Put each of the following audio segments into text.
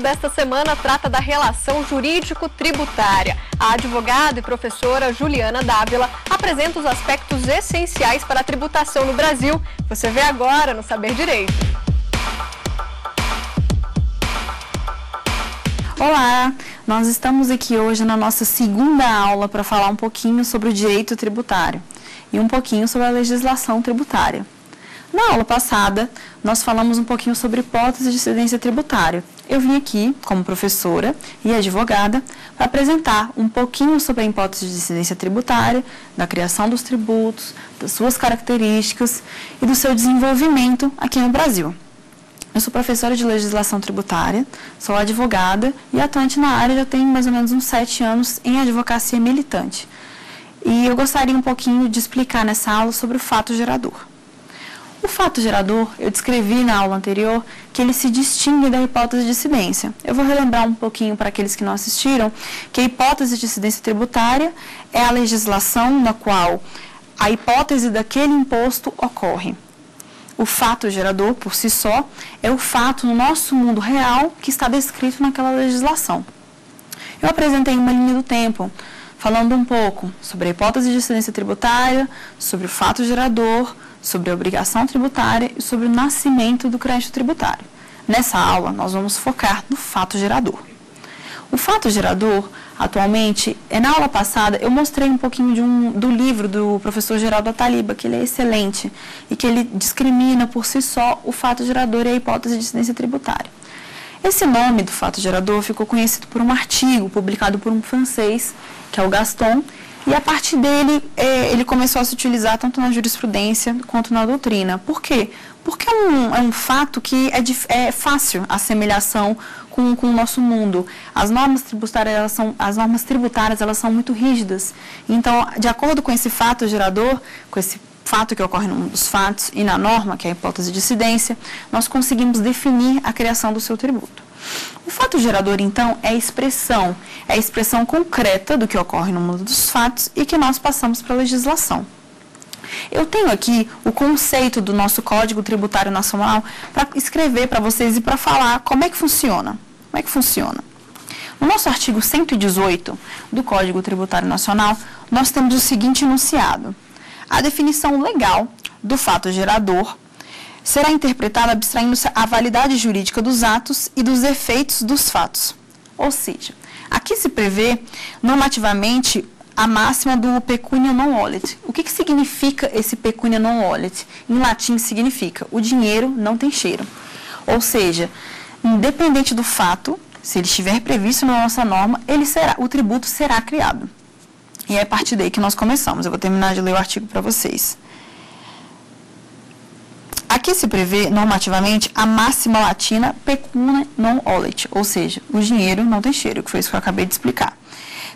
Direito desta semana trata da relação jurídico-tributária. A advogada e professora Juliana Dávila apresenta os aspectos essenciais para a tributação no Brasil. Você vê agora no Saber Direito. Olá, nós estamos aqui hoje na nossa segunda aula para falar um pouquinho sobre o direito tributário e um pouquinho sobre a legislação tributária. Na aula passada, nós falamos um pouquinho sobre hipótese de incidência tributária. Eu vim aqui, como professora e advogada, para apresentar um pouquinho sobre a hipótese de incidência tributária, da criação dos tributos, das suas características e do seu desenvolvimento aqui no Brasil. Eu sou professora de legislação tributária, sou advogada e atuante na área já tenho mais ou menos uns sete anos em advocacia militante. E eu gostaria um pouquinho de explicar nessa aula sobre o fato gerador. O fato gerador, eu descrevi na aula anterior que ele se distingue da hipótese de incidência. Eu vou relembrar um pouquinho para aqueles que não assistiram que a hipótese de incidência tributária é a legislação na qual a hipótese daquele imposto ocorre. O fato gerador, por si só, é o fato no nosso mundo real que está descrito naquela legislação. Eu apresentei uma linha do tempo, falando um pouco sobre a hipótese de incidência tributária, sobre o fato gerador, sobre a obrigação tributária e sobre o nascimento do crédito tributário. Nessa aula, nós vamos focar no fato gerador. O fato gerador, atualmente, é na aula passada eu mostrei um pouquinho um, do livro do professor Geraldo Ataliba, que ele é excelente e que ele discrimina por si só o fato gerador e a hipótese de incidência tributária. Esse nome do fato gerador ficou conhecido por um artigo publicado por um francês, que é o Gaston, e a partir dele, é, ele começou a se utilizar tanto na jurisprudência quanto na doutrina. Por quê? Porque é um, é um fato que é, é fácil a assemelhação com, com o nosso mundo. As normas tributárias, elas são, as normas tributárias, elas são muito rígidas. Então, de acordo com esse fato gerador, com esse fato que ocorre num dos fatos e na norma, que é a hipótese de incidência, nós conseguimos definir a criação do seu tributo. O fato gerador, então, é a expressão, é a expressão concreta do que ocorre no mundo dos fatos e que nós passamos para a legislação. Eu tenho aqui o conceito do nosso Código Tributário Nacional para escrever para vocês e para falar como é que funciona. Como é que funciona? No nosso artigo 118 do Código Tributário Nacional, nós temos o seguinte enunciado: a definição legal do fato gerador será interpretada abstraindo-se a validade jurídica dos atos e dos efeitos dos fatos. Ou seja, aqui se prevê normativamente a máxima do pecunia non olet. O que, que significa esse pecunia non olet? Em latim significa o dinheiro não tem cheiro. Ou seja, independente do fato, se ele estiver previsto na nossa norma, ele será, o tributo será criado. E é a partir daí que nós começamos. Eu vou terminar de ler o artigo para vocês. Aqui se prevê normativamente a máxima latina pecuna non olet, ou seja, o dinheiro não tem cheiro, que foi isso que eu acabei de explicar.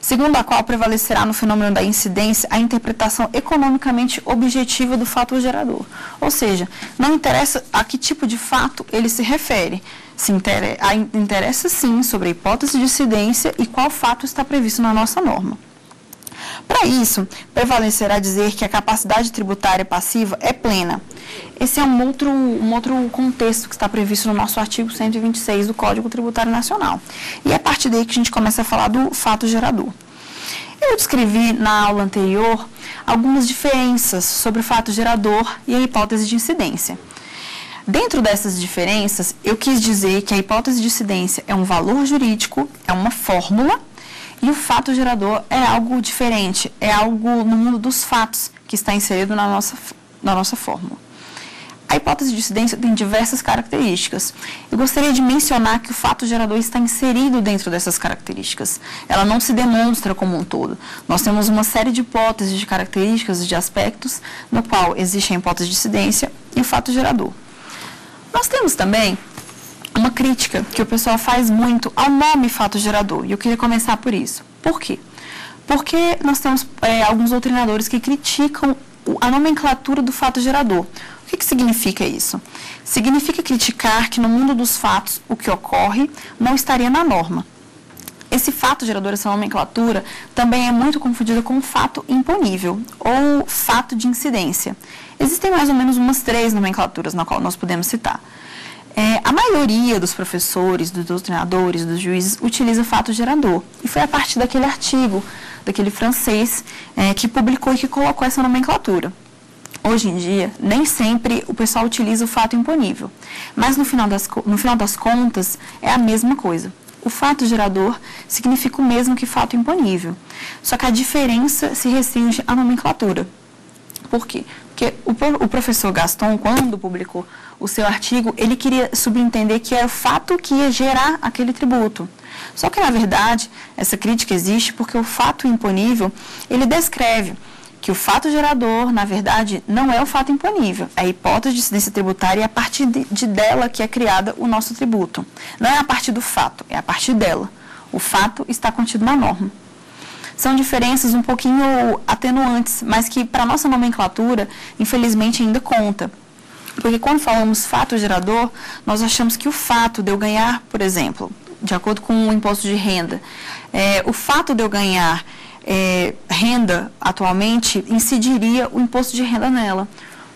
Segundo a qual prevalecerá no fenômeno da incidência a interpretação economicamente objetiva do fato gerador. Ou seja, não interessa a que tipo de fato ele se refere. Se interessa, interessa sim sobre a hipótese de incidência e qual fato está previsto na nossa norma. Para isso, prevalecerá dizer que a capacidade tributária passiva é plena. Esse é um outro, um outro contexto que está previsto no nosso artigo 126 do Código Tributário Nacional. E é a partir daí que a gente começa a falar do fato gerador. Eu descrevi na aula anterior algumas diferenças sobre o fato gerador e a hipótese de incidência. Dentro dessas diferenças, eu quis dizer que a hipótese de incidência é um valor jurídico, é uma fórmula e o fato gerador é algo diferente, é algo no mundo dos fatos que está inserido na nossa, na nossa fórmula. A hipótese de incidência tem diversas características. Eu gostaria de mencionar que o fato gerador está inserido dentro dessas características. Ela não se demonstra como um todo. Nós temos uma série de hipóteses, de características e de aspectos no qual existe a hipótese de incidência e o fato gerador. Nós temos também uma crítica que o pessoal faz muito ao nome fato gerador. E eu queria começar por isso. Por quê? Porque nós temos é, alguns doutrinadores que criticam a nomenclatura do fato gerador. O que, que significa isso? Significa criticar que no mundo dos fatos o que ocorre não estaria na norma. Esse fato gerador, essa nomenclatura, também é muito confundida com fato imponível ou fato de incidência. Existem mais ou menos umas três nomenclaturas na qual nós podemos citar. É, a maioria dos professores, dos doutrinadores, dos juízes, utiliza fato gerador. E foi a partir daquele artigo, daquele francês, é, que publicou e que colocou essa nomenclatura. Hoje em dia, nem sempre o pessoal utiliza o fato imponível, mas no final das, no final das contas é a mesma coisa. O fato gerador significa o mesmo que fato imponível, só que a diferença se restringe à nomenclatura. Por quê? Porque o, professor Gaston, quando publicou o seu artigo, ele queria subentender que era o fato que ia gerar aquele tributo. Só que, na verdade, essa crítica existe porque o fato imponível, ele descreve que o fato gerador, na verdade, não é o fato imponível. É a hipótese de incidência tributária é a partir de dela que é criada o nosso tributo. Não é a partir do fato, é a partir dela. O fato está contido na norma. São diferenças um pouquinho atenuantes, mas que para nossa nomenclatura, infelizmente, ainda conta. Porque quando falamos fato gerador, nós achamos que o fato de eu ganhar, por exemplo, de acordo com o imposto de renda, é, o fato de eu ganhar é, renda atualmente incidiria o imposto de renda nela.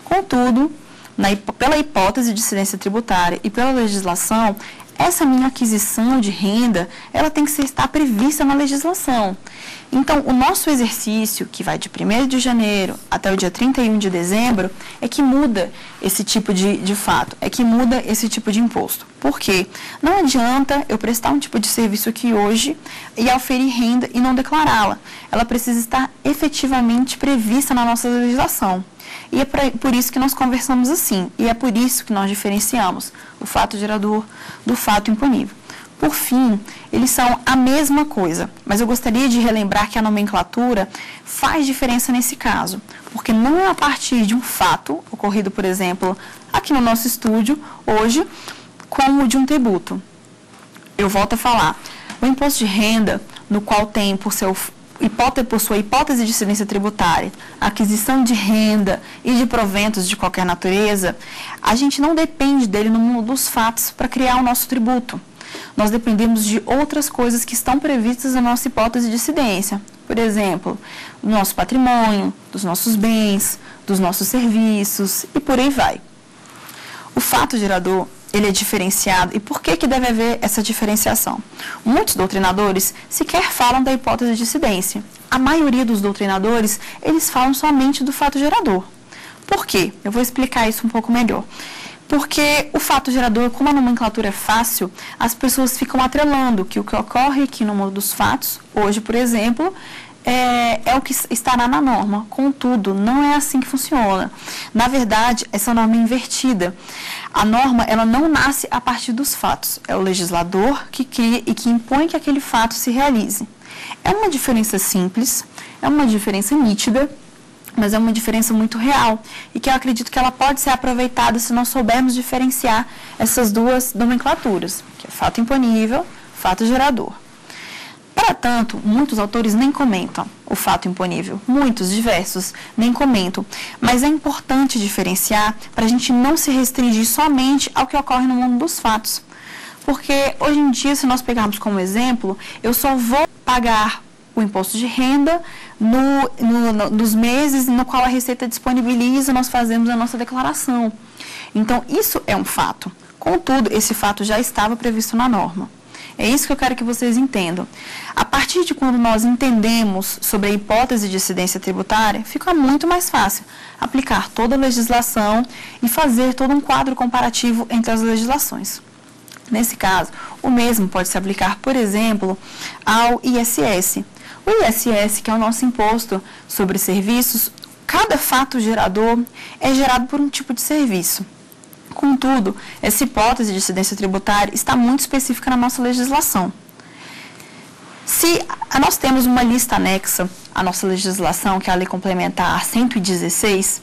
Contudo, na, pela hipótese de incidência tributária e pela legislação, essa minha aquisição de renda, ela tem que estar prevista na legislação. Então, o nosso exercício, que vai de 1 de janeiro até o dia 31 de dezembro, é que muda esse tipo de, de fato, é que muda esse tipo de imposto. Por quê? Não adianta eu prestar um tipo de serviço aqui hoje e oferir renda e não declará-la. Ela precisa estar efetivamente prevista na nossa legislação. E é por isso que nós conversamos assim, e é por isso que nós diferenciamos o fato gerador do fato imponível. Por fim, eles são a mesma coisa, mas eu gostaria de relembrar que a nomenclatura faz diferença nesse caso, porque não é a partir de um fato ocorrido, por exemplo, aqui no nosso estúdio hoje, como de um tributo. Eu volto a falar. O imposto de renda, no qual tem por seu hipótese, por sua hipótese de incidência tributária, aquisição de renda e de proventos de qualquer natureza, a gente não depende dele no mundo dos fatos para criar o nosso tributo nós dependemos de outras coisas que estão previstas na nossa hipótese de incidência. Por exemplo, do nosso patrimônio, dos nossos bens, dos nossos serviços e por aí vai. O fato gerador, ele é diferenciado e por que, que deve haver essa diferenciação? Muitos doutrinadores sequer falam da hipótese de incidência. A maioria dos doutrinadores, eles falam somente do fato gerador. Por quê? Eu vou explicar isso um pouco melhor. Porque o fato gerador, como a nomenclatura é fácil, as pessoas ficam atrelando que o que ocorre aqui no mundo dos fatos, hoje, por exemplo, é, é, o que estará na norma. Contudo, não é assim que funciona. Na verdade, essa norma é invertida. A norma, ela não nasce a partir dos fatos. É o legislador que cria e que impõe que aquele fato se realize. É uma diferença simples, é uma diferença nítida, mas é uma diferença muito real e que eu acredito que ela pode ser aproveitada se nós soubermos diferenciar essas duas nomenclaturas, que é fato imponível, fato gerador. Para tanto, muitos autores nem comentam o fato imponível, muitos, diversos, nem comentam, mas é importante diferenciar para a gente não se restringir somente ao que ocorre no mundo dos fatos. Porque hoje em dia, se nós pegarmos como exemplo, eu só vou pagar o imposto de renda no, no, no, nos meses no qual a Receita disponibiliza, nós fazemos a nossa declaração. Então, isso é um fato. Contudo, esse fato já estava previsto na norma. É isso que eu quero que vocês entendam. A partir de quando nós entendemos sobre a hipótese de incidência tributária, fica muito mais fácil aplicar toda a legislação e fazer todo um quadro comparativo entre as legislações. Nesse caso, o mesmo pode se aplicar, por exemplo, ao ISS. O ISS, que é o nosso imposto sobre serviços, cada fato gerador é gerado por um tipo de serviço. Contudo, essa hipótese de incidência tributária está muito específica na nossa legislação. Se nós temos uma lista anexa à nossa legislação, que é a Lei Complementar 116,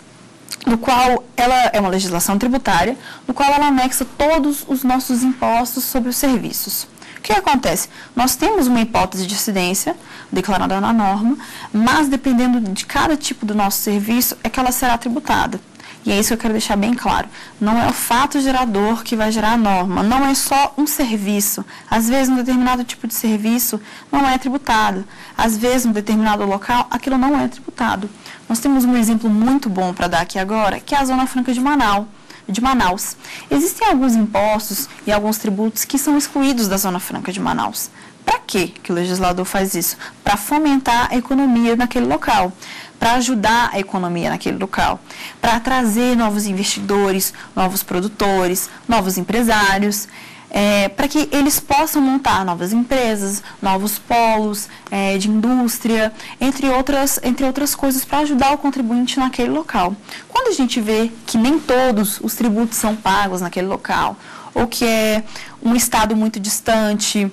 no qual ela é uma legislação tributária, no qual ela anexa todos os nossos impostos sobre os serviços que acontece? Nós temos uma hipótese de incidência declarada na norma, mas dependendo de cada tipo do nosso serviço, é que ela será tributada. E é isso eu quero deixar bem claro. Não é o fato gerador que vai gerar a norma, não é só um serviço. Às vezes, um determinado tipo de serviço não é tributado. Às vezes, um determinado local, aquilo não é tributado. Nós temos um exemplo muito bom para dar aqui agora, que é a Zona Franca de Manaus. de Manaus. Existem alguns impostos e alguns tributos que são excluídos da Zona Franca de Manaus. Para que o legislador faz isso? Para fomentar a economia naquele local, para ajudar a economia naquele local, para trazer novos investidores, novos produtores, novos empresários é, para que eles possam montar novas empresas, novos polos é, de indústria, entre outras, entre outras coisas, para ajudar o contribuinte naquele local. Quando a gente vê que nem todos os tributos são pagos naquele local, ou que é um estado muito distante,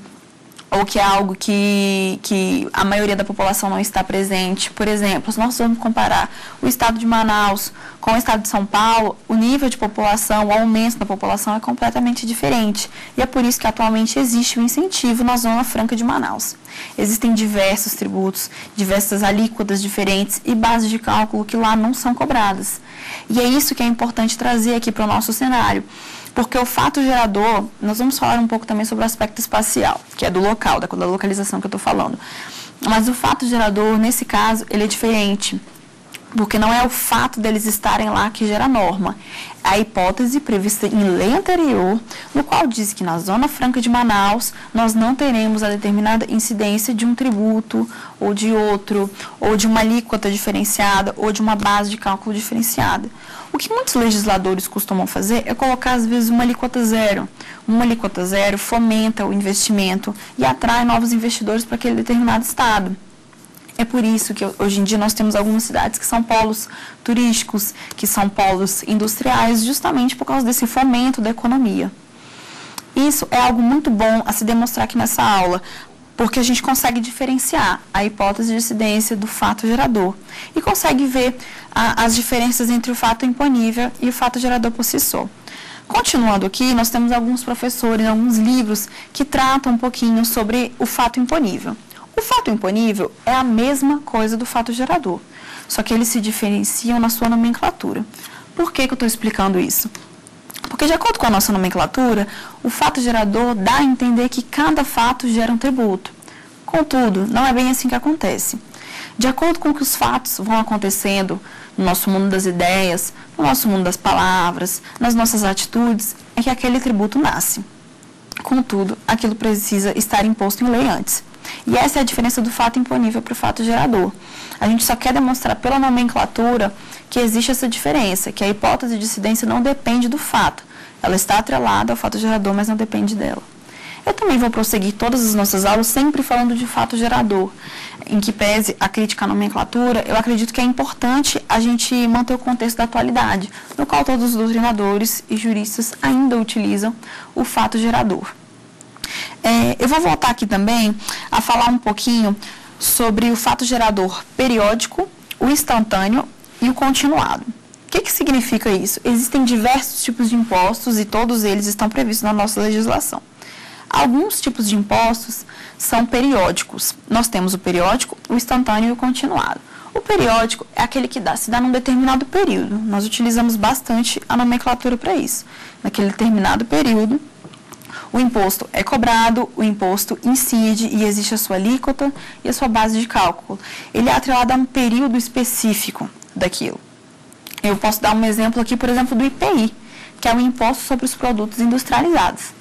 ou que é algo que, que a maioria da população não está presente. Por exemplo, se nós vamos comparar o estado de Manaus com o estado de São Paulo, o nível de população, o aumento da população é completamente diferente. E é por isso que atualmente existe o um incentivo na Zona Franca de Manaus. Existem diversos tributos, diversas alíquotas diferentes e bases de cálculo que lá não são cobradas. E é isso que é importante trazer aqui para o nosso cenário porque o fato gerador, nós vamos falar um pouco também sobre o aspecto espacial, que é do local, da, localização que eu estou falando. Mas o fato gerador, nesse caso, ele é diferente porque não é o fato deles estarem lá que gera norma. É a hipótese prevista em lei anterior, no qual diz que na Zona Franca de Manaus nós não teremos a determinada incidência de um tributo ou de outro, ou de uma alíquota diferenciada, ou de uma base de cálculo diferenciada. O que muitos legisladores costumam fazer é colocar, às vezes, uma alíquota zero. Uma alíquota zero fomenta o investimento e atrai novos investidores para aquele determinado estado. É por isso que hoje em dia nós temos algumas cidades que são polos turísticos, que são polos industriais, justamente por causa desse fomento da economia. Isso é algo muito bom a se demonstrar aqui nessa aula, porque a gente consegue diferenciar a hipótese de incidência do fato gerador e consegue ver a, as diferenças entre o fato imponível e o fato gerador por si só. Continuando aqui, nós temos alguns professores, alguns livros que tratam um pouquinho sobre o fato imponível. O fato imponível é a mesma coisa do fato gerador, só que eles se diferenciam na sua nomenclatura. Por que, que eu estou explicando isso? Porque, de acordo com a nossa nomenclatura, o fato gerador dá a entender que cada fato gera um tributo. Contudo, não é bem assim que acontece. De acordo com que os fatos vão acontecendo no nosso mundo das ideias, no nosso mundo das palavras, nas nossas atitudes, é que aquele tributo nasce. Contudo, aquilo precisa estar imposto em lei antes. E essa é a diferença do fato imponível para o fato gerador. A gente só quer demonstrar pela nomenclatura que existe essa diferença, que a hipótese de incidência não depende do fato. Ela está atrelada ao fato gerador, mas não depende dela. Eu também vou prosseguir todas as nossas aulas sempre falando de fato gerador, em que pese a crítica à nomenclatura, eu acredito que é importante a gente manter o contexto da atualidade, no qual todos os doutrinadores e juristas ainda utilizam o fato gerador. É, eu vou voltar aqui também a falar um pouquinho sobre o fato gerador periódico, o instantâneo e o continuado. O que, que significa isso? Existem diversos tipos de impostos e todos eles estão previstos na nossa legislação. Alguns tipos de impostos são periódicos. Nós temos o periódico, o instantâneo e o continuado. O periódico é aquele que dá, se dá num determinado período. Nós utilizamos bastante a nomenclatura para isso. Naquele determinado período, o imposto é cobrado, o imposto incide e existe a sua alíquota e a sua base de cálculo. Ele é atrelado a um período específico daquilo. Eu posso dar um exemplo aqui, por exemplo, do IPI, que é o imposto sobre os produtos industrializados.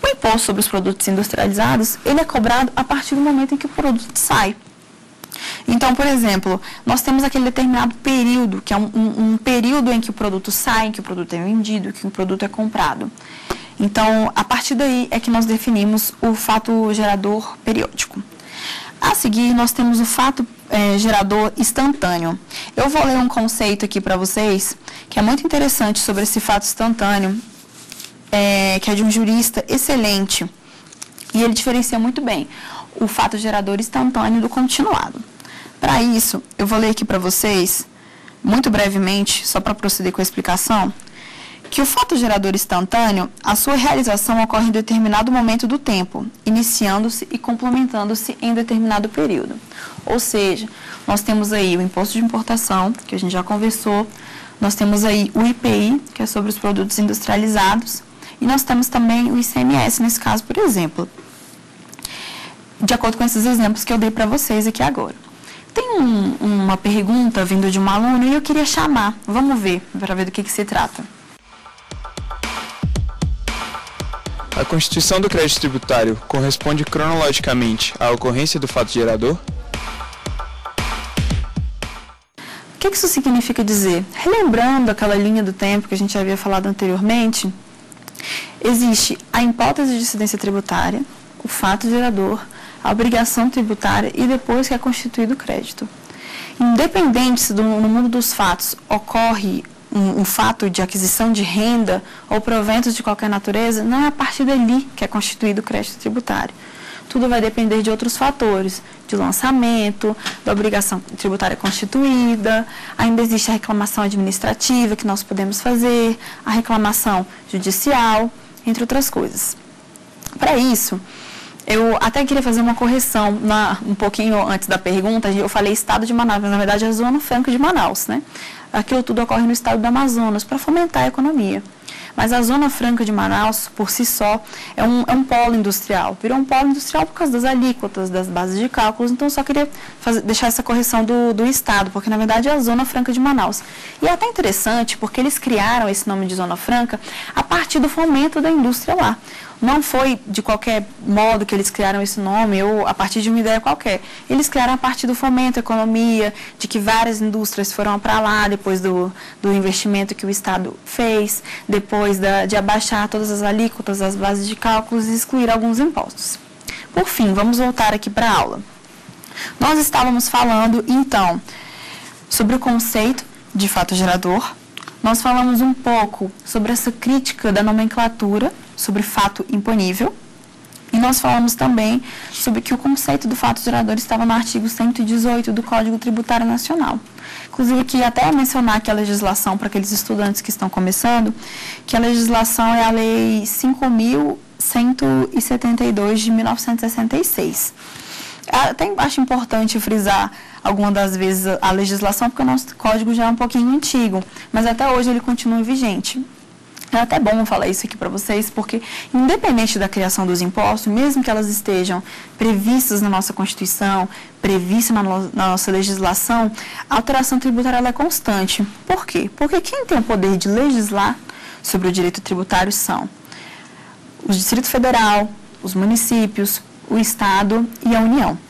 O imposto sobre os produtos industrializados, ele é cobrado a partir do momento em que o produto sai. Então, por exemplo, nós temos aquele determinado período, que é um, um, um período em que o produto sai, em que o produto é vendido, que o produto é comprado. Então, a partir daí é que nós definimos o fato gerador periódico. A seguir, nós temos o fato é, gerador instantâneo. Eu vou ler um conceito aqui para vocês que é muito interessante sobre esse fato instantâneo, é, que é de um jurista excelente. E ele diferencia muito bem o fato gerador instantâneo do continuado. Para isso, eu vou ler aqui para vocês, muito brevemente, só para proceder com a explicação, que o fato gerador instantâneo, a sua realização ocorre em determinado momento do tempo, iniciando-se e complementando-se em determinado período. Ou seja, nós temos aí o imposto de importação, que a gente já conversou, nós temos aí o IPI, que é sobre os produtos industrializados, e nós temos também o ICMS, nesse caso, por exemplo. De acordo com esses exemplos que eu dei para vocês aqui agora. Tem um, uma pergunta vindo de um aluno e eu queria chamar. Vamos ver, para ver do que, que se trata. A constituição do crédito tributário corresponde cronologicamente à ocorrência do fato gerador? O que isso significa dizer? Relembrando aquela linha do tempo que a gente havia falado anteriormente, existe a hipótese de incidência tributária, o fato gerador, a obrigação tributária e depois que é constituído o crédito. Independente se do, no mundo dos fatos ocorre um, um, fato de aquisição de renda ou proventos de qualquer natureza, não é a partir dali que é constituído o crédito tributário. Tudo vai depender de outros fatores, de lançamento, da obrigação tributária constituída, ainda existe a reclamação administrativa que nós podemos fazer, a reclamação judicial, entre outras coisas. Para isso, eu até queria fazer uma correção na, um pouquinho antes da pergunta. Eu falei estado de Manaus, mas na verdade é a Zona Franca de Manaus, né? Aquilo tudo ocorre no estado do Amazonas para fomentar a economia. Mas a Zona Franca de Manaus, por si só, é um, é um polo industrial. Virou um polo industrial por causa das alíquotas, das bases de cálculos. Então, só queria fazer, deixar essa correção do, do Estado, porque, na verdade, é a Zona Franca de Manaus. E é até interessante, porque eles criaram esse nome de Zona Franca a partir do fomento da indústria lá. Não foi de qualquer modo que eles criaram esse nome ou a partir de uma ideia qualquer. Eles criaram a partir do fomento à economia, de que várias indústrias foram para lá depois do, do investimento que o Estado fez, depois da, de abaixar todas as alíquotas, as bases de cálculos e excluir alguns impostos. Por fim, vamos voltar aqui para a aula. Nós estávamos falando, então, sobre o conceito de fato gerador. Nós falamos um pouco sobre essa crítica da nomenclatura sobre fato imponível. E nós falamos também sobre que o conceito do fato gerador estava no artigo 118 do Código Tributário Nacional. Inclusive, aqui até mencionar que a legislação, para aqueles estudantes que estão começando, que a legislação é a Lei 5.172 de 1966. Até acho importante frisar algumas das vezes a legislação, porque o nosso código já é um pouquinho antigo, mas até hoje ele continua vigente. É até bom falar isso aqui para vocês, porque independente da criação dos impostos, mesmo que elas estejam previstas na nossa Constituição, previstas na, no, na nossa legislação, a alteração tributária é constante. Por quê? Porque quem tem o poder de legislar sobre o direito tributário são o Distrito Federal, os municípios, o Estado e a União.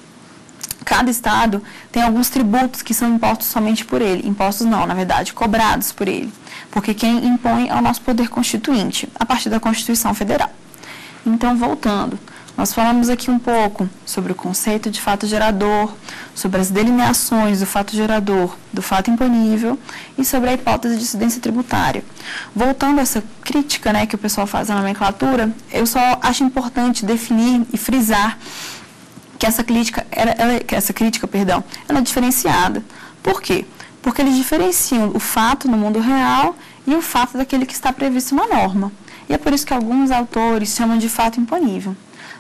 Cada estado tem alguns tributos que são impostos somente por ele. Impostos não, na verdade, cobrados por ele porque quem impõe é o nosso poder constituinte, a partir da Constituição Federal. Então, voltando, nós falamos aqui um pouco sobre o conceito de fato gerador, sobre as delineações do fato gerador, do fato imponível e sobre a hipótese de incidência tributária. Voltando a essa crítica né, que o pessoal faz à nomenclatura, eu só acho importante definir e frisar que essa crítica, ela, ela, que essa crítica perdão, ela é diferenciada. Por quê? porque eles diferenciam o fato no mundo real e o fato daquele que está previsto na norma. E é por isso que alguns autores chamam de fato imponível.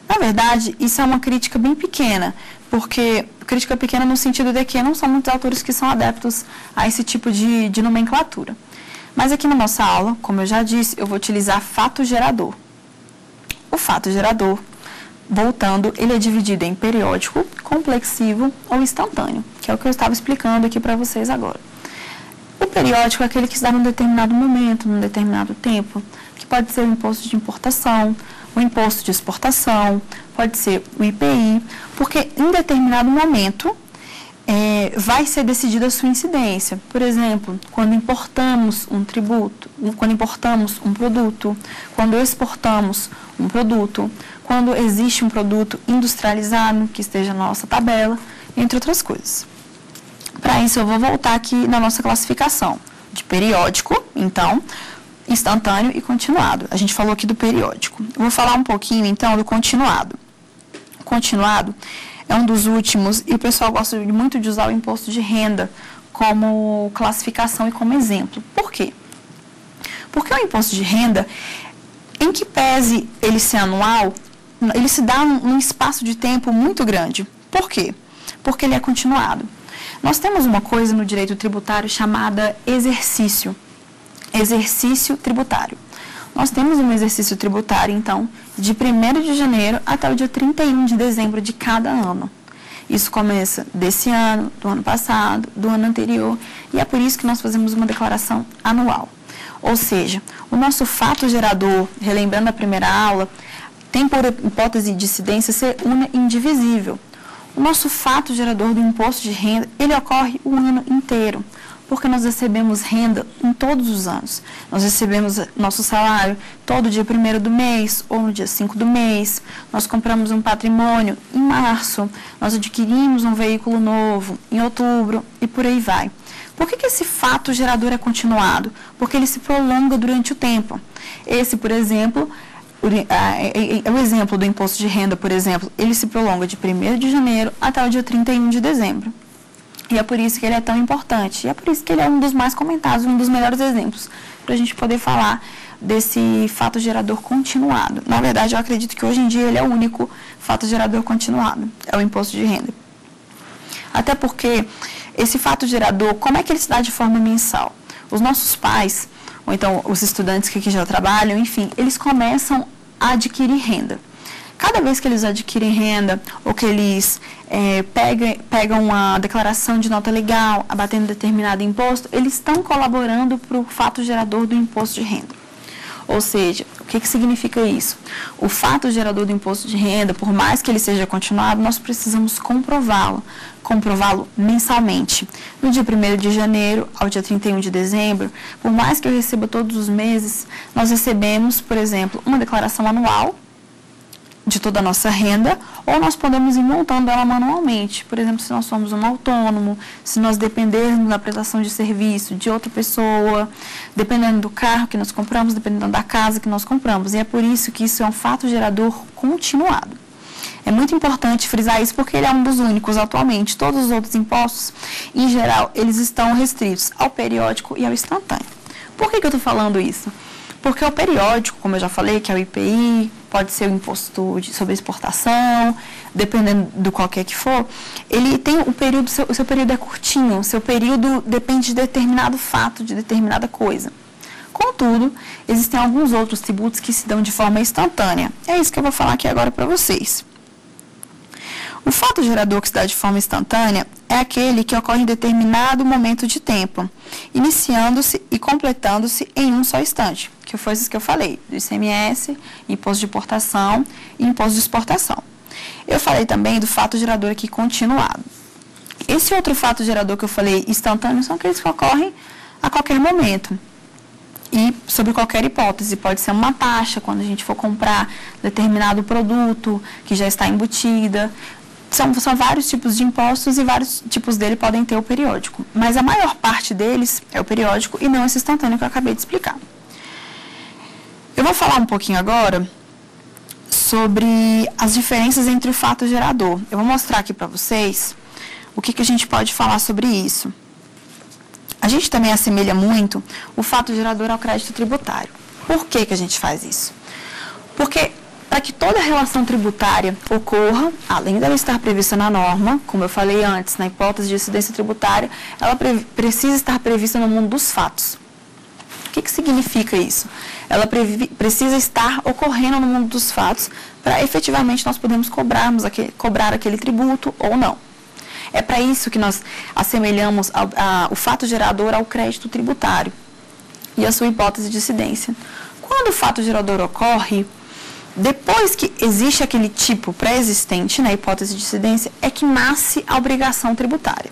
Na verdade, isso é uma crítica bem pequena, porque crítica pequena no sentido de que não são muitos autores que são adeptos a esse tipo de, de nomenclatura. Mas aqui na nossa aula, como eu já disse, eu vou utilizar fato gerador. O fato gerador voltando, ele é dividido em periódico, complexivo ou instantâneo, que é o que eu estava explicando aqui para vocês agora. O periódico é aquele que se dá num determinado momento, num determinado tempo, que pode ser o imposto de importação, o imposto de exportação, pode ser o IPI, porque em determinado momento é, vai ser decidida a sua incidência. Por exemplo, quando importamos um tributo, quando importamos um produto, quando exportamos um produto, quando existe um produto industrializado que esteja na nossa tabela, entre outras coisas. Para isso, eu vou voltar aqui na nossa classificação de periódico, então, instantâneo e continuado. A gente falou aqui do periódico. Eu vou falar um pouquinho, então, do continuado. Continuado é um dos últimos e o pessoal gosta muito de usar o imposto de renda como classificação e como exemplo. Por quê? Porque o imposto de renda, em que pese ele ser anual, ele se dá num espaço de tempo muito grande. Por quê? Porque ele é continuado. Nós temos uma coisa no direito tributário chamada exercício. Exercício tributário. Nós temos um exercício tributário, então, de 1 de janeiro até o dia 31 de dezembro de cada ano. Isso começa desse ano, do ano passado, do ano anterior, e é por isso que nós fazemos uma declaração anual. Ou seja, o nosso fato gerador, relembrando a primeira aula, tem por hipótese de incidência ser una indivisível. O nosso fato gerador do imposto de renda, ele ocorre o ano inteiro, porque nós recebemos renda em todos os anos. Nós recebemos nosso salário todo dia 1 do mês ou no dia 5 do mês. Nós compramos um patrimônio em março. Nós adquirimos um veículo novo em outubro e por aí vai. Por que, que esse fato gerador é continuado? Porque ele se prolonga durante o tempo. Esse, por exemplo, o exemplo do imposto de renda, por exemplo, ele se prolonga de 1 de janeiro até o dia 31 de dezembro. E é por isso que ele é tão importante. E é por isso que ele é um dos mais comentados, um dos melhores exemplos para a gente poder falar desse fato gerador continuado. Na verdade, eu acredito que hoje em dia ele é o único fato gerador continuado, é o imposto de renda. Até porque esse fato gerador, como é que ele se dá de forma mensal? Os nossos pais, ou então os estudantes que já trabalham, enfim, eles começam a adquirir renda. Cada vez que eles adquirem renda ou que eles é, pegam, pegam uma declaração de nota legal abatendo determinado imposto, eles estão colaborando para o fato gerador do imposto de renda. Ou seja, o que, que significa isso? O fato gerador do imposto de renda, por mais que ele seja continuado, nós precisamos comprová-lo, comprová-lo mensalmente. No dia 1 de janeiro ao dia 31 de dezembro, por mais que eu receba todos os meses, nós recebemos, por exemplo, uma declaração anual de toda a nossa renda, ou nós podemos ir montando ela manualmente. Por exemplo, se nós somos um autônomo, se nós dependermos da prestação de serviço de outra pessoa, dependendo do carro que nós compramos, dependendo da casa que nós compramos. E é por isso que isso é um fato gerador continuado. É muito importante frisar isso porque ele é um dos únicos atualmente. Todos os outros impostos, em geral, eles estão restritos ao periódico e ao instantâneo. Por que, que eu estou falando isso? Porque o periódico, como eu já falei, que é o IPI, pode ser o imposto de, sobre exportação, dependendo do qualquer que for, ele tem o período, seu, o seu período é curtinho, o seu período depende de determinado fato, de determinada coisa. Contudo, existem alguns outros tributos que se dão de forma instantânea. É isso que eu vou falar aqui agora para vocês. O fato gerador que se dá de forma instantânea é aquele que ocorre em determinado momento de tempo, iniciando-se e completando-se em um só instante, que foi isso que eu falei, do ICMS, imposto de importação e imposto de exportação. Eu falei também do fato gerador aqui continuado. Esse outro fato gerador que eu falei instantâneo são aqueles que ocorrem a qualquer momento e sobre qualquer hipótese. Pode ser uma taxa quando a gente for comprar determinado produto que já está embutida, são, são vários tipos de impostos e vários tipos dele podem ter o periódico. Mas a maior parte deles é o periódico e não esse instantâneo que eu acabei de explicar. Eu vou falar um pouquinho agora sobre as diferenças entre o fato gerador. Eu vou mostrar aqui para vocês o que, que a gente pode falar sobre isso. A gente também assemelha muito o fato gerador ao crédito tributário. Por que, que a gente faz isso? Porque para que toda relação tributária ocorra, além dela estar prevista na norma, como eu falei antes, na hipótese de incidência tributária, ela pre precisa estar prevista no mundo dos fatos. O que, que significa isso? Ela precisa estar ocorrendo no mundo dos fatos para efetivamente nós podermos cobrarmos aquele, cobrar aquele tributo ou não. É para isso que nós assemelhamos a, o fato gerador ao crédito tributário e a sua hipótese de incidência. Quando o fato gerador ocorre, depois que existe aquele tipo pré-existente na hipótese de incidência, é que nasce a obrigação tributária.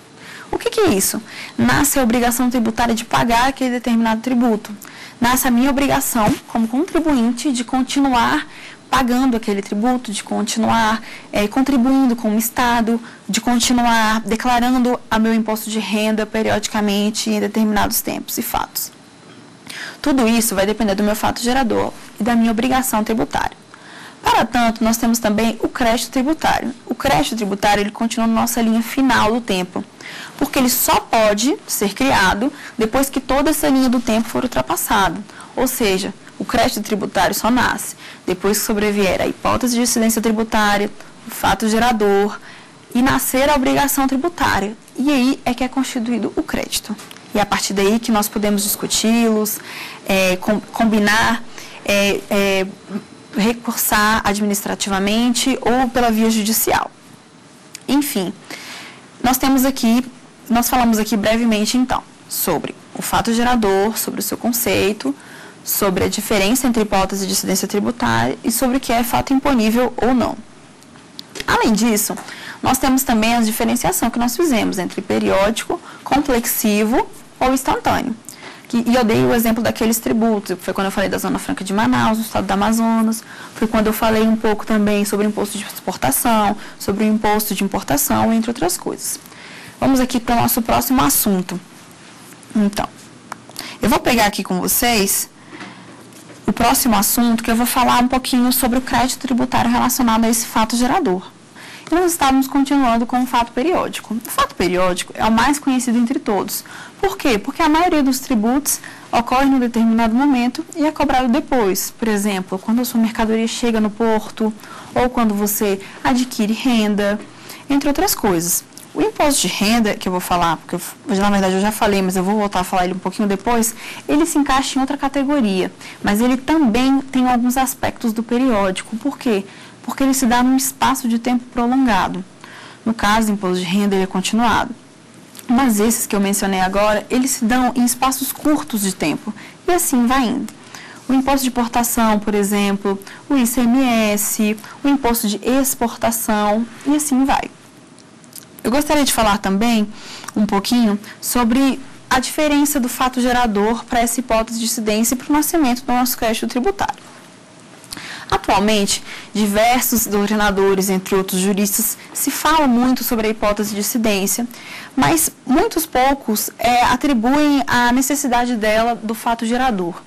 O que, que, é isso? Nasce a obrigação tributária de pagar aquele determinado tributo. Nasce a minha obrigação, como contribuinte, de continuar pagando aquele tributo, de continuar é, contribuindo com o Estado, de continuar declarando a meu imposto de renda periodicamente em determinados tempos e fatos. Tudo isso vai depender do meu fato gerador e da minha obrigação tributária. Tanto, nós temos também o crédito tributário. O crédito tributário ele continua na nossa linha final do tempo, porque ele só pode ser criado depois que toda essa linha do tempo for ultrapassada. Ou seja, o crédito tributário só nasce depois que sobrevier a hipótese de incidência tributária, o fato gerador e nascer a obrigação tributária. E aí é que é constituído o crédito. E é a partir daí que nós podemos discuti-los, é, com, combinar é, recursar administrativamente ou pela via judicial. Enfim, nós temos aqui, nós falamos aqui brevemente então sobre o fato gerador, sobre o seu conceito, sobre a diferença entre hipótese de incidência tributária e sobre o que é fato imponível ou não. Além disso, nós temos também a diferenciação que nós fizemos entre periódico, complexivo ou instantâneo. E eu dei o exemplo daqueles tributos, foi quando eu falei da Zona Franca de Manaus, no estado do Amazonas, foi quando eu falei um pouco também sobre o imposto de exportação, sobre o imposto de importação, entre outras coisas. Vamos aqui para o nosso próximo assunto. Então, eu vou pegar aqui com vocês o próximo assunto, que eu vou falar um pouquinho sobre o crédito tributário relacionado a esse fato gerador. Nós estávamos continuando com o fato periódico. O fato periódico é o mais conhecido entre todos. Por quê? Porque a maioria dos tributos ocorre em um determinado momento e é cobrado depois. Por exemplo, quando a sua mercadoria chega no porto ou quando você adquire renda, entre outras coisas. O imposto de renda, que eu vou falar, porque eu, na verdade eu já falei, mas eu vou voltar a falar ele um pouquinho depois, ele se encaixa em outra categoria, mas ele também tem alguns aspectos do periódico. Por quê? Porque ele se dá num espaço de tempo prolongado. No caso do imposto de renda, ele é continuado. Mas esses que eu mencionei agora, eles se dão em espaços curtos de tempo. E assim vai indo. O imposto de importação, por exemplo, o ICMS, o imposto de exportação e assim vai. Eu gostaria de falar também um pouquinho sobre a diferença do fato gerador para essa hipótese de incidência e para o nascimento do nosso crédito tributário. Atualmente, diversos doutrinadores, entre outros juristas, se fala muito sobre a hipótese de incidência, mas muitos poucos é, atribuem a necessidade dela do fato gerador.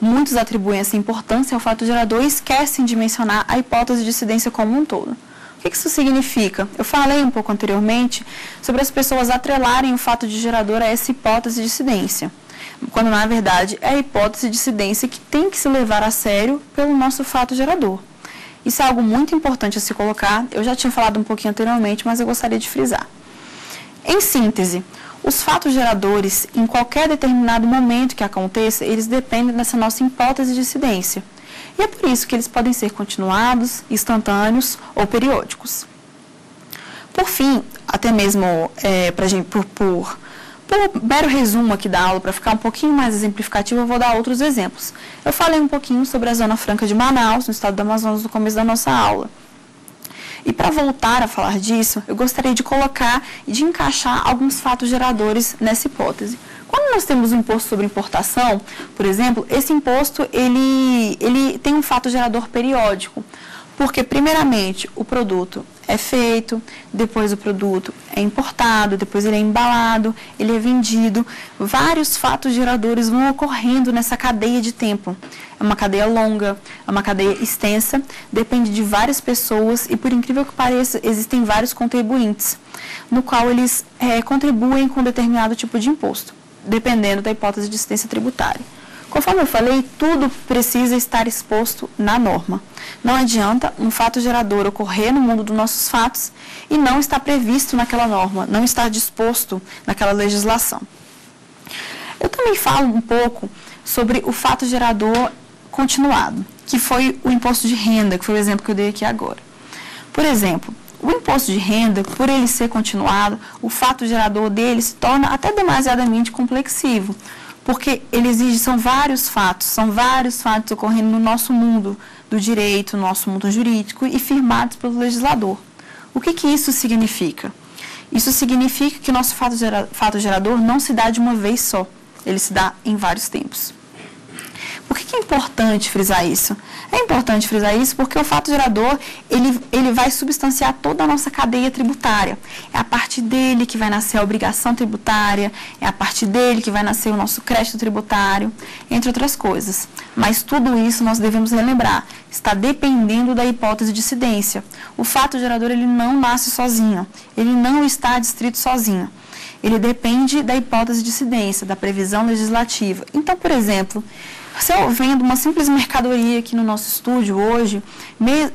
Muitos atribuem essa importância ao fato gerador e esquecem de mencionar a hipótese de incidência como um todo. O que isso significa? Eu falei um pouco anteriormente sobre as pessoas atrelarem o fato de gerador a essa hipótese de incidência quando na verdade é a hipótese de incidência que tem que se levar a sério pelo nosso fato gerador. Isso é algo muito importante a se colocar, eu já tinha falado um pouquinho anteriormente, mas eu gostaria de frisar. Em síntese, os fatos geradores, em qualquer determinado momento que aconteça, eles dependem dessa nossa hipótese de incidência. E é por isso que eles podem ser continuados, instantâneos ou periódicos. Por fim, até mesmo é, pra gente, por, por pelo mero resumo aqui da aula, para ficar um pouquinho mais exemplificativo, eu vou dar outros exemplos. Eu falei um pouquinho sobre a Zona Franca de Manaus, no estado do Amazonas, no começo da nossa aula. E para voltar a falar disso, eu gostaria de colocar e de encaixar alguns fatos geradores nessa hipótese. Quando nós temos um imposto sobre importação, por exemplo, esse imposto ele, ele tem um fato gerador periódico. Porque, primeiramente, o produto é feito, depois o produto é importado, depois ele é embalado, ele é vendido. Vários fatos geradores vão ocorrendo nessa cadeia de tempo. É uma cadeia longa, é uma cadeia extensa, depende de várias pessoas e, por incrível que pareça, existem vários contribuintes, no qual eles é, contribuem com determinado tipo de imposto, dependendo da hipótese de assistência tributária. Conforme eu falei, tudo precisa estar exposto na norma. Não adianta um fato gerador ocorrer no mundo dos nossos fatos e não estar previsto naquela norma, não estar disposto naquela legislação. Eu também falo um pouco sobre o fato gerador continuado, que foi o imposto de renda, que foi o exemplo que eu dei aqui agora. Por exemplo, o imposto de renda, por ele ser continuado, o fato gerador dele se torna até demasiadamente complexivo, porque ele exige, são vários fatos, são vários fatos ocorrendo no nosso mundo do direito, no nosso mundo jurídico e firmados pelo legislador. O que, que isso significa? Isso significa que o nosso fato, gera, fato gerador não se dá de uma vez só, ele se dá em vários tempos. Por que, é importante frisar isso? É importante frisar isso porque o fato gerador, ele, ele vai substanciar toda a nossa cadeia tributária. É a partir dele que vai nascer a obrigação tributária, é a partir dele que vai nascer o nosso crédito tributário, entre outras coisas. Mas tudo isso nós devemos relembrar, está dependendo da hipótese de incidência. O fato gerador, ele não nasce sozinho, ele não está distrito sozinho ele depende da hipótese de incidência, da previsão legislativa. Então, por exemplo, se eu vendo uma simples mercadoria aqui no nosso estúdio hoje,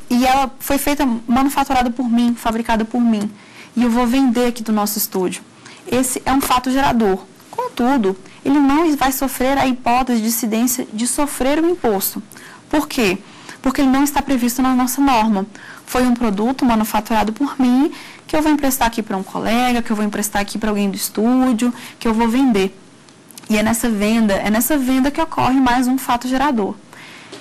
e ela foi feita, manufaturada por mim, fabricada por mim, e eu vou vender aqui do nosso estúdio. Esse é um fato gerador. Contudo, ele não vai sofrer a hipótese de incidência de sofrer o imposto. Por quê? Porque ele não está previsto na nossa norma. Foi um produto manufaturado por mim que eu vou emprestar aqui para um colega, que eu vou emprestar aqui para alguém do estúdio, que eu vou vender. E é nessa venda, é nessa venda que ocorre mais um fato gerador.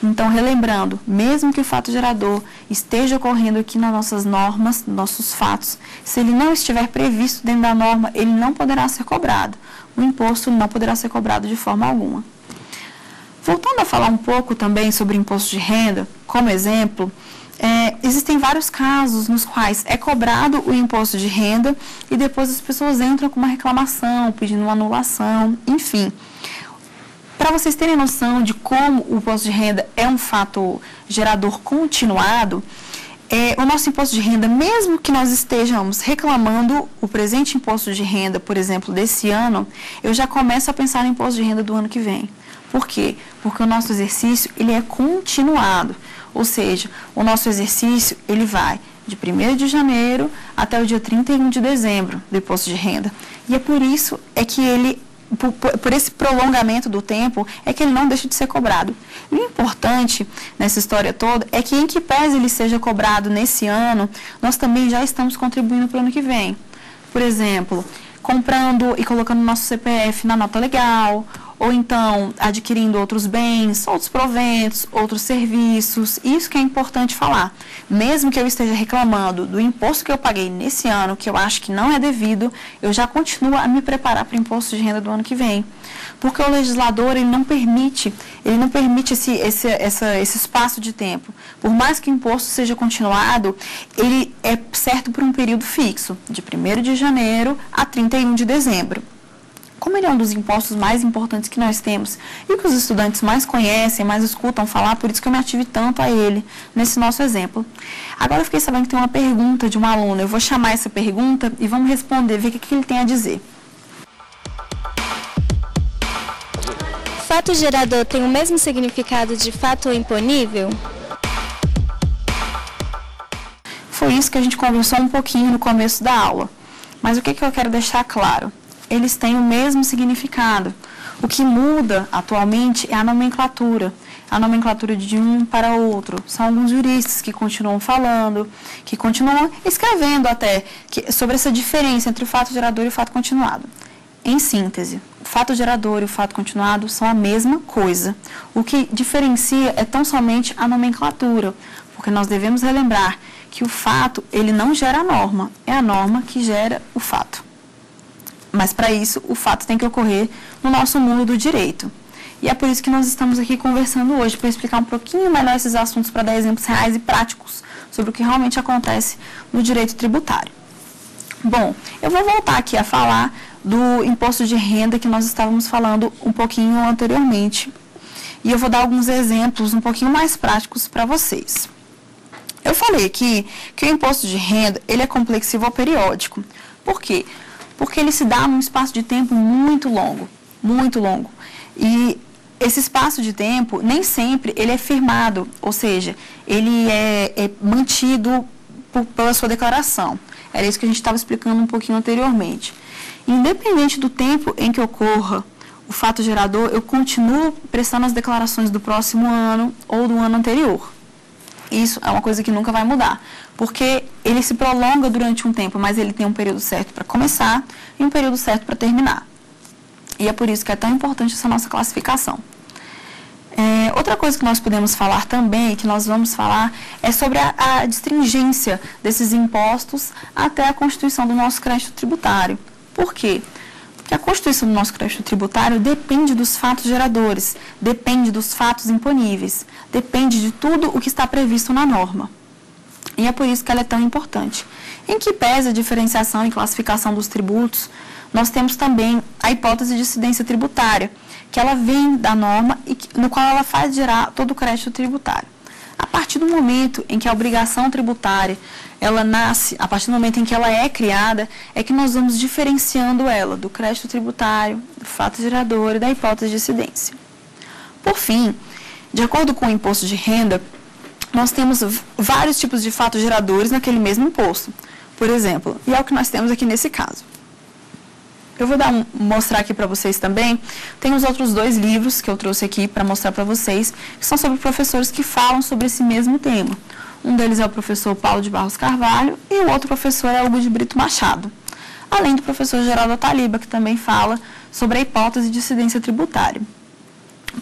Então, relembrando, mesmo que o fato gerador esteja ocorrendo aqui nas nossas normas, nossos fatos, se ele não estiver previsto dentro da norma, ele não poderá ser cobrado. O imposto não poderá ser cobrado de forma alguma. Voltando a falar um pouco também sobre imposto de renda, como exemplo, é, existem vários casos nos quais é cobrado o imposto de renda e depois as pessoas entram com uma reclamação, pedindo uma anulação, enfim. Para vocês terem noção de como o imposto de renda é um fato gerador continuado, é, o nosso imposto de renda, mesmo que nós estejamos reclamando o presente imposto de renda, por exemplo, desse ano, eu já começo a pensar no imposto de renda do ano que vem. Por quê? Porque o nosso exercício ele é continuado. Ou seja, o nosso exercício ele vai de 1 de janeiro até o dia 31 de dezembro do imposto de renda. E é por isso é que ele por, por, esse prolongamento do tempo, é que ele não deixa de ser cobrado. E o importante nessa história toda é que, em que pese ele seja cobrado nesse ano, nós também já estamos contribuindo para o ano que vem. Por exemplo, comprando e colocando nosso CPF na nota legal, ou então adquirindo outros bens, outros proventos, outros serviços. Isso que é importante falar. Mesmo que eu esteja reclamando do imposto que eu paguei nesse ano, que eu acho que não é devido, eu já continuo a me preparar para o imposto de renda do ano que vem. Porque o legislador ele não permite, ele não permite esse, esse, essa, esse espaço de tempo. Por mais que o imposto seja continuado, ele é certo por um período fixo, de 1 de janeiro a 31 de dezembro como ele é um dos impostos mais importantes que nós temos e que os estudantes mais conhecem, mais escutam falar, por isso que eu me ative tanto a ele nesse nosso exemplo. Agora eu fiquei sabendo que tem uma pergunta de um aluno. Eu vou chamar essa pergunta e vamos responder, ver o que, que ele tem a dizer. Fato gerador tem o mesmo significado de fato imponível? Foi isso que a gente conversou um pouquinho no começo da aula. Mas o que, que eu quero deixar claro? Eles têm o mesmo significado. O que muda atualmente é a nomenclatura, a nomenclatura de um para outro. São alguns juristas que continuam falando, que continuam escrevendo até que, sobre essa diferença entre o fato gerador e o fato continuado. Em síntese, o fato gerador e o fato continuado são a mesma coisa. O que diferencia é tão somente a nomenclatura, porque nós devemos relembrar que o fato ele não gera a norma, é a norma que gera o fato. Mas para isso, o fato tem que ocorrer no nosso mundo do direito. E é por isso que nós estamos aqui conversando hoje, para explicar um pouquinho melhor esses assuntos, para dar exemplos reais e práticos sobre o que realmente acontece no direito tributário. Bom, eu vou voltar aqui a falar do imposto de renda que nós estávamos falando um pouquinho anteriormente. E eu vou dar alguns exemplos um pouquinho mais práticos para vocês. Eu falei aqui que o imposto de renda ele é complexivo ou periódico. Por quê? porque ele se dá num espaço de tempo muito longo, muito longo. E esse espaço de tempo, nem sempre ele é firmado, ou seja, ele é, é mantido por, pela sua declaração. Era isso que a gente estava explicando um pouquinho anteriormente. Independente do tempo em que ocorra o fato gerador, eu continuo prestando as declarações do próximo ano ou do ano anterior. Isso é uma coisa que nunca vai mudar, porque ele se prolonga durante um tempo, mas ele tem um período certo para começar e um período certo para terminar. E é por isso que é tão importante essa nossa classificação. É, outra coisa que nós podemos falar também, que nós vamos falar, é sobre a, a distringência desses impostos até a constituição do nosso crédito tributário. Por quê? que a constituição do nosso crédito tributário depende dos fatos geradores, depende dos fatos imponíveis, depende de tudo o que está previsto na norma. E é por isso que ela é tão importante. Em que pesa a diferenciação e classificação dos tributos, nós temos também a hipótese de incidência tributária, que ela vem da norma e no qual ela faz gerar todo o crédito tributário. A partir do momento em que a obrigação tributária ela nasce, a partir do momento em que ela é criada, é que nós vamos diferenciando ela do crédito tributário, do fato gerador e da hipótese de incidência. Por fim, de acordo com o imposto de renda, nós temos vários tipos de fatos geradores naquele mesmo imposto. Por exemplo, e é o que nós temos aqui nesse caso. Eu vou um, mostrar aqui para vocês também. Tem os outros dois livros que eu trouxe aqui para mostrar para vocês, que são sobre professores que falam sobre esse mesmo tema. Um deles é o professor Paulo de Barros Carvalho e o outro professor é Hugo de Brito Machado. Além do professor Geraldo Taliba, que também fala sobre a hipótese de incidência tributária.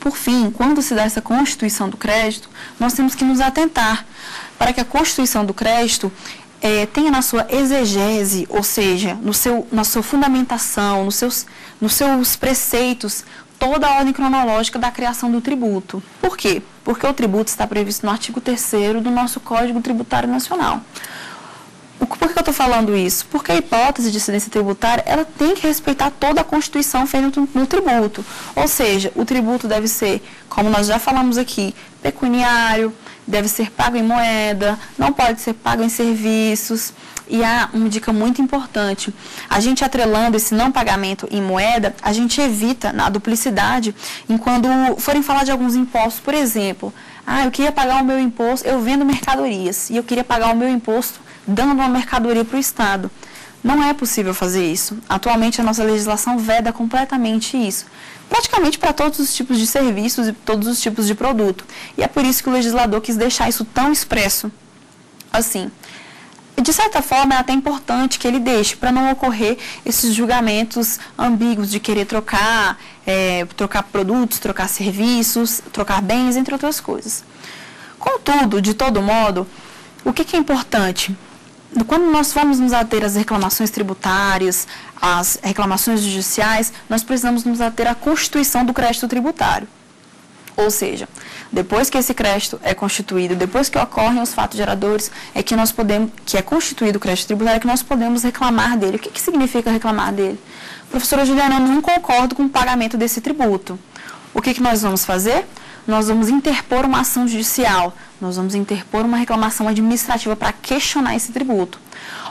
Por fim, quando se dá essa constituição do crédito, nós temos que nos atentar para que a constituição do crédito é, tenha na sua exegese, ou seja, no seu, na sua fundamentação, nos seus, nos seus preceitos, toda a ordem cronológica da criação do tributo. Por quê? Porque o tributo está previsto no artigo 3 do nosso Código Tributário Nacional. Por que eu estou falando isso? Porque a hipótese de incidência tributária ela tem que respeitar toda a Constituição feita no, tributo. Ou seja, o tributo deve ser, como nós já falamos aqui, pecuniário, deve ser pago em moeda, não pode ser pago em serviços. E há uma dica muito importante: a gente atrelando esse não pagamento em moeda, a gente evita a duplicidade em quando forem falar de alguns impostos, por exemplo. Ah, eu queria pagar o meu imposto, eu vendo mercadorias e eu queria pagar o meu imposto dando uma mercadoria para o Estado. Não é possível fazer isso. Atualmente, a nossa legislação veda completamente isso. Praticamente para todos os tipos de serviços e todos os tipos de produto. E é por isso que o legislador quis deixar isso tão expresso. Assim, de certa forma, é até importante que ele deixe, para não ocorrer esses julgamentos ambíguos de querer trocar, é, trocar produtos, trocar serviços, trocar bens, entre outras coisas. Contudo, de todo modo, o que, que é importante? Quando nós vamos nos ater às reclamações tributárias, às reclamações judiciais, nós precisamos nos ater à constituição do crédito tributário. Ou seja, depois que esse crédito é constituído, depois que ocorrem os fatos geradores, é que nós podemos, que é constituído o crédito tributário, é que nós podemos reclamar dele. O que, que significa reclamar dele? Professora Juliana, eu não concordo com o pagamento desse tributo. O que, que nós vamos fazer? Nós vamos interpor uma ação judicial, nós vamos interpor uma reclamação administrativa para questionar esse tributo.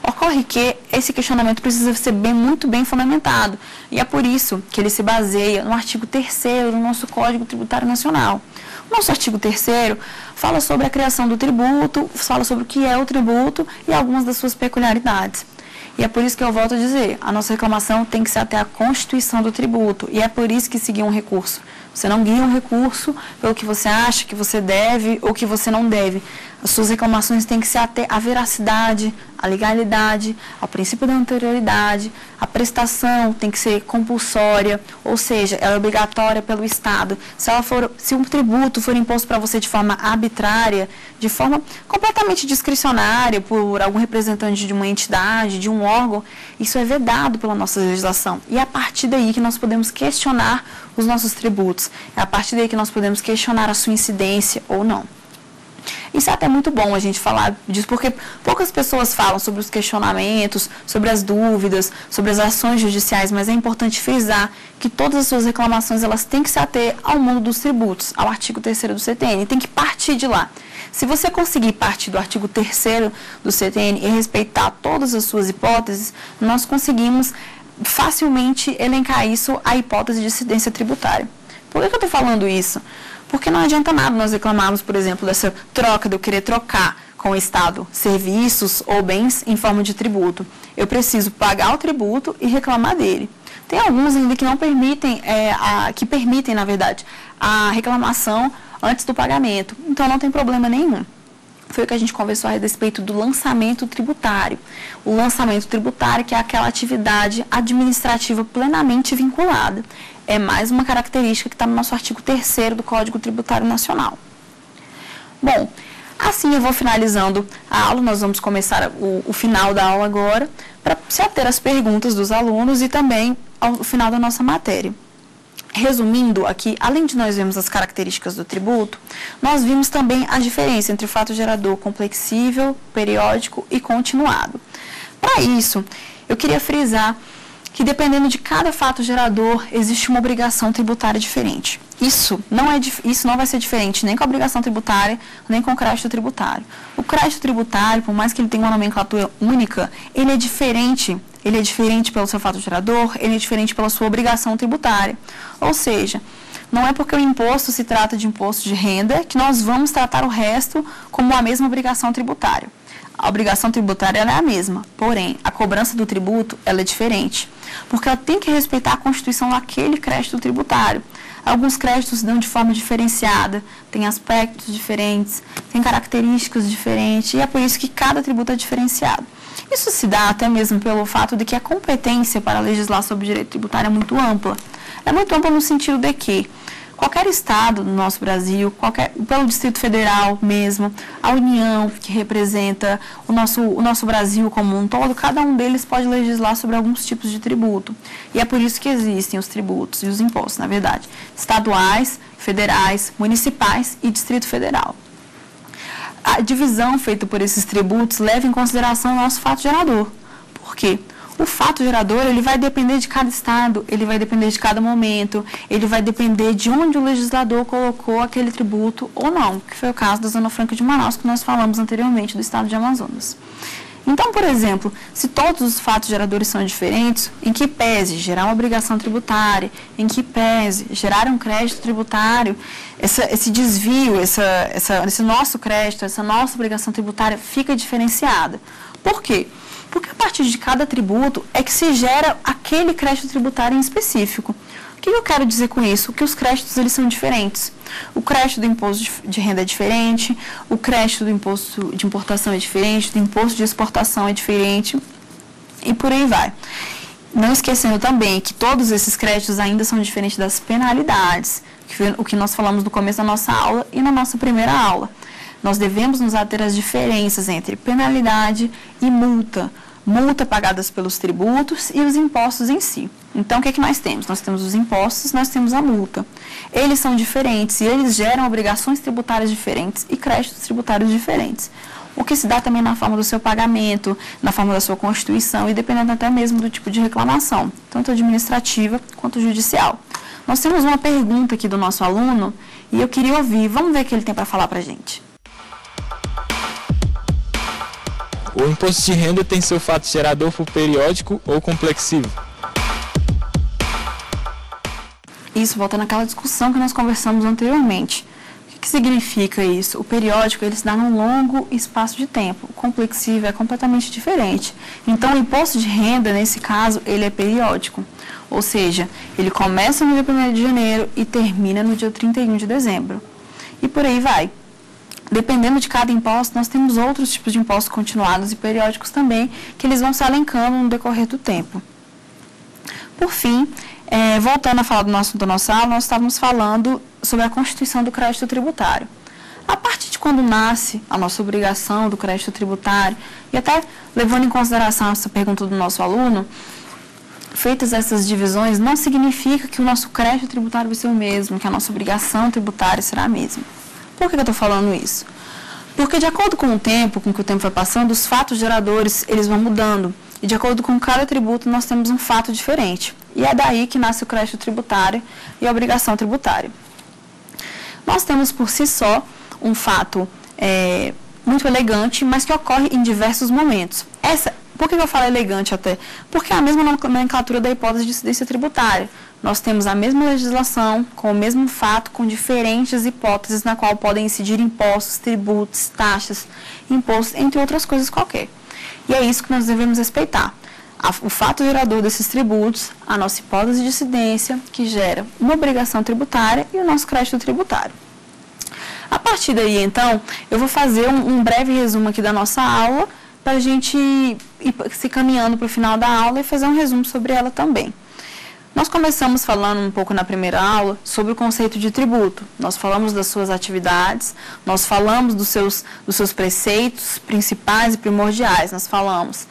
Ocorre que esse questionamento precisa ser bem, muito bem fundamentado, e é por isso que ele se baseia no artigo 3 do nosso Código Tributário Nacional. O nosso artigo 3 fala sobre a criação do tributo, fala sobre o que é o tributo e algumas das suas peculiaridades. E é por isso que eu volto a dizer, a nossa reclamação tem que ser até a constituição do tributo, e é por isso que seguir um recurso. Você não guia um recurso pelo que você acha que você deve ou que você não deve. As suas reclamações têm que ser até a veracidade, a legalidade, ao princípio da anterioridade, a prestação tem que ser compulsória, ou seja, ela é obrigatória pelo Estado. Se, ela for, se um tributo for imposto para você de forma arbitrária, de forma completamente discricionária por algum representante de uma entidade, de um órgão, isso é vedado pela nossa legislação. E é a partir daí que nós podemos questionar os nossos tributos. É a partir daí que nós podemos questionar a sua incidência ou não. Isso é até muito bom a gente falar disso, porque poucas pessoas falam sobre os questionamentos, sobre as dúvidas, sobre as ações judiciais, mas é importante frisar que todas as suas reclamações elas têm que se ater ao mundo dos tributos, ao artigo 3 do CTN, tem que partir de lá. Se você conseguir partir do artigo 3 do CTN e respeitar todas as suas hipóteses, nós conseguimos facilmente elencar isso à hipótese de incidência tributária. Por que, que eu estou falando isso? Porque não adianta nada nós reclamarmos, por exemplo, dessa troca, de eu querer trocar com o Estado serviços ou bens em forma de tributo. Eu preciso pagar o tributo e reclamar dele. Tem alguns ainda que não permitem, é, a, que permitem, na verdade, a reclamação antes do pagamento. Então não tem problema nenhum foi o que a gente conversou a respeito do lançamento tributário. O lançamento tributário, que é aquela atividade administrativa plenamente vinculada. É mais uma característica que está no nosso artigo 3 do Código Tributário Nacional. Bom, assim eu vou finalizando a aula, nós vamos começar o, o final da aula agora, para se ater às perguntas dos alunos e também ao final da nossa matéria. Resumindo aqui, além de nós vermos as características do tributo, nós vimos também a diferença entre o fato gerador complexível, periódico e continuado. Para isso, eu queria frisar que dependendo de cada fato gerador, existe uma obrigação tributária diferente. Isso não, é, isso não vai ser diferente nem com a obrigação tributária, nem com o crédito tributário. O crédito tributário, por mais que ele tenha uma nomenclatura única, ele é diferente ele é diferente pelo seu fato gerador, ele é diferente pela sua obrigação tributária. Ou seja, não é porque o imposto se trata de imposto de renda que nós vamos tratar o resto como a mesma obrigação tributária. A obrigação tributária é a mesma, porém, a cobrança do tributo ela é diferente, porque ela tem que respeitar a constituição daquele crédito tributário. Alguns créditos dão de forma diferenciada, tem aspectos diferentes, tem características diferentes, e é por isso que cada tributo é diferenciado. Isso se dá até mesmo pelo fato de que a competência para legislar sobre direito tributário é muito ampla. É muito ampla no sentido de que qualquer estado do nosso Brasil, qualquer, pelo Distrito Federal mesmo, a União que representa o nosso, o nosso Brasil como um todo, cada um deles pode legislar sobre alguns tipos de tributo. E é por isso que existem os tributos e os impostos, na verdade, estaduais, federais, municipais e Distrito Federal. A divisão feita por esses tributos leva em consideração o nosso fato gerador. Por quê? O fato gerador, ele vai depender de cada estado, ele vai depender de cada momento, ele vai depender de onde o legislador colocou aquele tributo ou não, que foi o caso da Zona Franca de Manaus, que nós falamos anteriormente, do estado de Amazonas. Então, por exemplo, se todos os fatos geradores são diferentes, em que pese gerar uma obrigação tributária, em que pese gerar um crédito tributário, essa, esse desvio, essa, essa, esse nosso crédito, essa nossa obrigação tributária fica diferenciada. Por quê? Porque a partir de cada tributo é que se gera aquele crédito tributário em específico. O que eu quero dizer com isso? Que os créditos eles são diferentes. O crédito do imposto de renda é diferente, o crédito do imposto de importação é diferente, do imposto de exportação é diferente e por aí vai. Não esquecendo também que todos esses créditos ainda são diferentes das penalidades, que o que nós falamos no começo da nossa aula e na nossa primeira aula. Nós devemos nos ater às diferenças entre penalidade e multa multa pagadas pelos tributos e os impostos em si. Então, o que, é que nós temos? Nós temos os impostos, nós temos a multa. Eles são diferentes e eles geram obrigações tributárias diferentes e créditos tributários diferentes. O que se dá também na forma do seu pagamento, na forma da sua constituição e dependendo até mesmo do tipo de reclamação, tanto administrativa quanto judicial. Nós temos uma pergunta aqui do nosso aluno e eu queria ouvir. Vamos ver o que ele tem para falar para a gente. O imposto de renda tem seu fato gerador por periódico ou complexivo. Isso volta naquela discussão que nós conversamos anteriormente. O que, significa isso? O periódico ele se dá num longo espaço de tempo. O complexivo é completamente diferente. Então, o imposto de renda, nesse caso, ele é periódico. Ou seja, ele começa no dia 1 de janeiro e termina no dia 31 de dezembro. E por aí vai dependendo de cada imposto, nós temos outros tipos de impostos continuados e periódicos também, que eles vão se alencando no decorrer do tempo. Por fim, é, voltando a falar do nosso, do nosso aula, nós estávamos falando sobre a constituição do crédito tributário. A partir de quando nasce a nossa obrigação do crédito tributário, e até levando em consideração essa pergunta do nosso aluno, feitas essas divisões, não significa que o nosso crédito tributário vai ser o mesmo, que a nossa obrigação tributária será a mesma. Por que eu estou falando isso? Porque de acordo com o tempo, com que o tempo vai passando, os fatos geradores, eles vão mudando. E de acordo com cada tributo, nós temos um fato diferente. E é daí que nasce o crédito tributário e a obrigação tributária. Nós temos por si só um fato é, muito elegante, mas que ocorre em diversos momentos. Essa, por que eu falo elegante até? Porque é a mesma nomenclatura da hipótese de incidência tributária nós temos a mesma legislação, com o mesmo fato, com diferentes hipóteses na qual podem incidir impostos, tributos, taxas, impostos, entre outras coisas qualquer. E é isso que nós devemos respeitar. o fato gerador desses tributos, a nossa hipótese de incidência, que gera uma obrigação tributária e o nosso crédito tributário. A partir daí, então, eu vou fazer um, um breve resumo aqui da nossa aula, para a gente ir se caminhando para o final da aula e fazer um resumo sobre ela também. Nós começamos falando um pouco na primeira aula sobre o conceito de tributo. Nós falamos das suas atividades, nós falamos dos seus, dos seus preceitos principais e primordiais. Nós falamos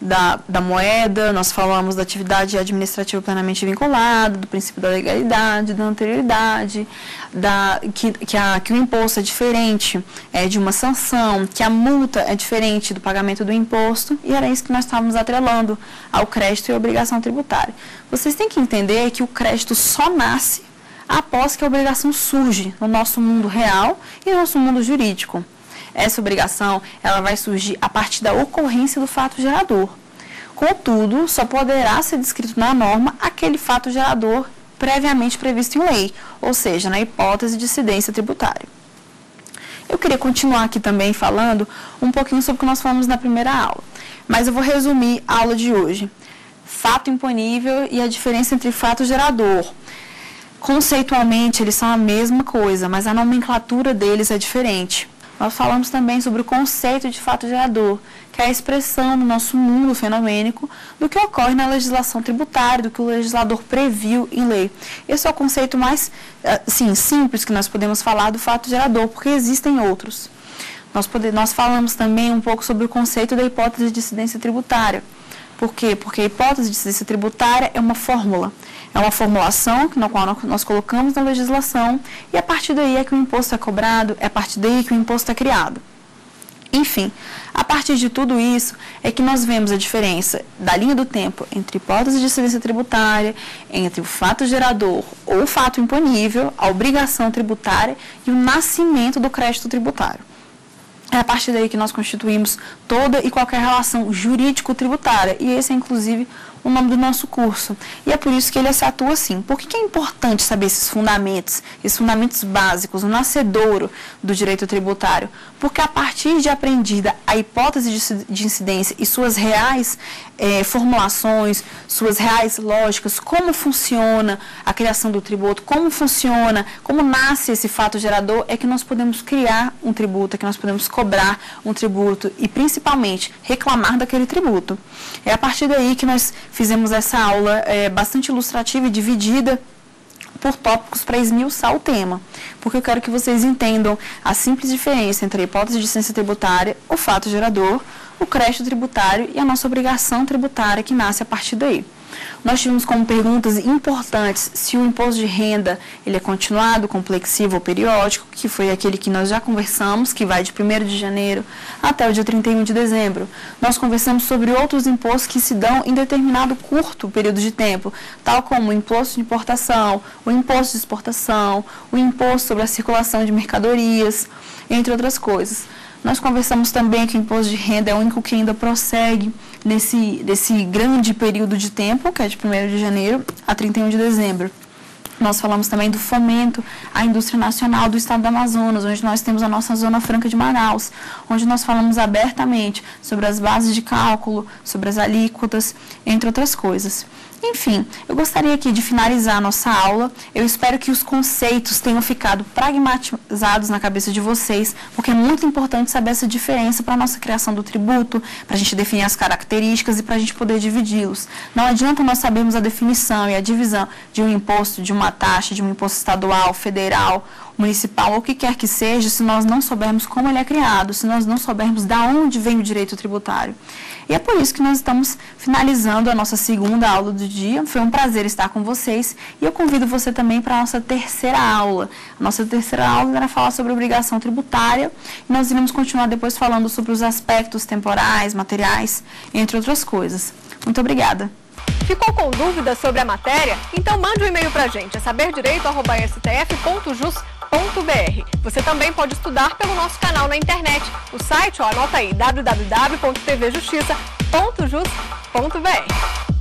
da, da moeda, nós falamos da atividade administrativa plenamente vinculada, do princípio da legalidade, da anterioridade, da, que, que, a, que o imposto é diferente é, de uma sanção, que a multa é diferente do pagamento do imposto, e era isso que nós estávamos atrelando ao crédito e obrigação tributária. Vocês têm que entender que o crédito só nasce após que a obrigação surge no nosso mundo real e no nosso mundo jurídico. Essa obrigação ela vai surgir a partir da ocorrência do fato gerador. Contudo, só poderá ser descrito na norma aquele fato gerador previamente previsto em lei, ou seja, na hipótese de incidência tributária. Eu queria continuar aqui também falando um pouquinho sobre o que nós falamos na primeira aula, mas eu vou resumir a aula de hoje. Fato imponível e a diferença entre fato gerador. conceitualmente eles são a mesma coisa, mas a nomenclatura deles é diferente. Nós falamos também sobre o conceito de fato gerador, que é a expressão no nosso mundo fenomênico do que ocorre na legislação tributária, do que o legislador previu em lei. Esse é o conceito mais assim, simples que nós podemos falar do fato gerador, porque existem outros. Nós, pode, nós falamos também um pouco sobre o conceito da hipótese de incidência tributária. Por quê? Porque a hipótese de incidência tributária é uma fórmula. É uma formulação na qual nós colocamos na legislação e a partir daí é que o imposto é cobrado, é a partir daí que o imposto é criado. Enfim, a partir de tudo isso é que nós vemos a diferença da linha do tempo entre hipótese de incidência tributária, entre o fato gerador ou o fato imponível, a obrigação tributária e o nascimento do crédito tributário. É a partir daí que nós constituímos toda e qualquer relação jurídico-tributária, e esse é inclusive o nome do nosso curso. E é por isso que ele se atua assim. Por que, é importante saber esses fundamentos, esses fundamentos básicos, o nascedouro do direito tributário? Porque a partir de aprendida a hipótese de incidência e suas reais é, formulações, suas reais lógicas, como funciona a criação do tributo, como funciona, como nasce esse fato gerador, é que nós podemos criar um tributo, é que nós podemos cobrar um tributo e principalmente reclamar daquele tributo. É a partir daí que nós fizemos essa aula é, bastante ilustrativa e dividida por tópicos para esmiuçar o tema, porque eu quero que vocês entendam a simples diferença entre a hipótese de ciência tributária, o fato gerador, o crédito tributário e a nossa obrigação tributária que nasce a partir daí. Nós tivemos como perguntas importantes se o imposto de renda ele é continuado, complexível ou periódico, que foi aquele que nós já conversamos, que vai de 1 de janeiro até o dia 31 de dezembro. Nós conversamos sobre outros impostos que se dão em determinado curto período de tempo, tal como o imposto de importação, o imposto de exportação, o imposto sobre a circulação de mercadorias, entre outras coisas. Nós conversamos também que o imposto de renda é o único que ainda prossegue nesse, nesse grande período de tempo, que é de 1 de janeiro a 31 de dezembro. Nós falamos também do fomento à indústria nacional do estado do Amazonas, onde nós temos a nossa Zona Franca de Manaus, onde nós falamos abertamente sobre as bases de cálculo, sobre as alíquotas, entre outras coisas. Enfim, eu gostaria aqui de finalizar a nossa aula. Eu espero que os conceitos tenham ficado pragmatizados na cabeça de vocês, porque é muito importante saber essa diferença para a nossa criação do tributo, para a gente definir as características e para a gente poder dividi-los. Não adianta nós sabermos a definição e a divisão de um imposto, de uma taxa, de um imposto estadual, federal, municipal ou o que quer que seja, se nós não soubermos como ele é criado, se nós não soubermos de onde vem o direito tributário. E é por isso que nós estamos finalizando a nossa segunda aula do dia. Foi um prazer estar com vocês e eu convido você também para a nossa terceira aula. A nossa terceira aula era falar sobre obrigação tributária e nós iremos continuar depois falando sobre os aspectos temporais, materiais, entre outras coisas. Muito obrigada. Ficou com dúvidas sobre a matéria? Então mande um e-mail para a gente, é saberdireito.stf.jus.br você também pode estudar pelo nosso canal na internet. O site, ó, anota aí, www.tvjustiça.jus.br.